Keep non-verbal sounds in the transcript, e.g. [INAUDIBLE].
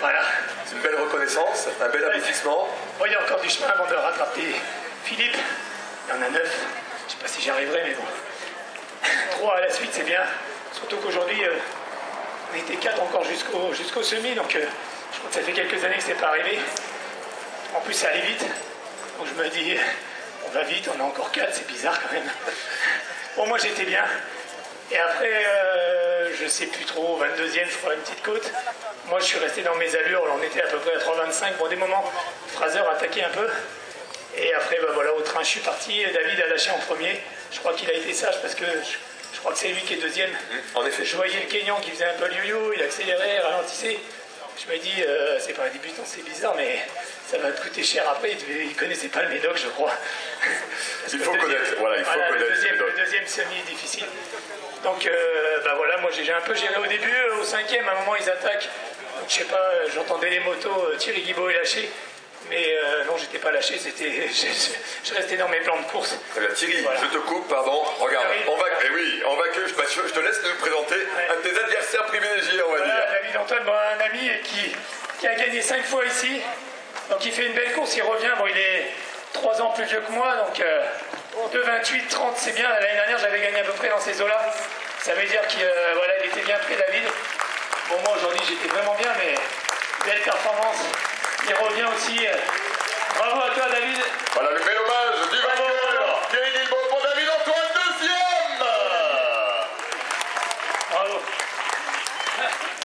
Voilà. C'est une belle reconnaissance, un bel aboutissement. Bon, il y a encore du chemin avant de rattraper Philippe. Il y en a neuf. Je sais pas si j'y arriverai, mais bon. Trois à la suite, c'est bien. Surtout qu'aujourd'hui, euh, on était quatre encore jusqu'au jusqu'au semi, donc euh, je crois que ça fait quelques années que c'est pas arrivé. En plus, ça allait vite. Donc je me dis, on va vite, on a encore quatre, c'est bizarre quand même. Bon, moi j'étais bien. Et après, euh, je sais plus trop, 22e, je crois, une petite côte. Moi, je suis resté dans mes allures, on était à peu près à 3,25. Bon, des moments, Fraser attaquait un peu. Et après, bah, voilà, au train, je suis parti. David a lâché en premier. Je crois qu'il a été sage parce que je, je crois que c'est lui qui est deuxième. En effet. Je voyais le Kenyan qui faisait un peu le yo-yo, il accélérait, ralentissait. Je me dis, euh, c'est pas un débutant, c'est bizarre, mais ça va te coûter cher après. Il, il connaissait pas le médoc, je crois. Il faut deuxième- connaître, voilà, il faut le connaître le deuxième, le deuxième semi est difficile. Donc, euh, bah voilà, moi j'ai un peu géré au début. Au cinquième, à un moment, ils attaquent. Donc, je sais pas, euh, j'entendais les motos, euh, Thierry Guibaud est lâché. Mais euh, non, j'étais pas lâché, c'était, [LAUGHS] je, restais dans mes plans de course. Très bien. Thierry, Voilà. je te coupe, pardon. Regarde, oui. on va, eh oui, on va que je, bah, je- je te laisse nous présenter un de tes adversaires privilégiés, on va Voilà, dire. David Antoine, bon, un ami qui, qui a gagné cinq fois ici. Donc il fait une belle course, il revient. Bon, il est trois ans plus vieux que moi, donc euh, 2, 28, 30, c'est bien. L'année dernière, j'avais gagné à peu près dans ces eaux-là. Ça veut dire qu'il euh, était bien près, David. Bon, moi aujourd'hui, j'étais vraiment bien, mais belle performance. Il revient aussi.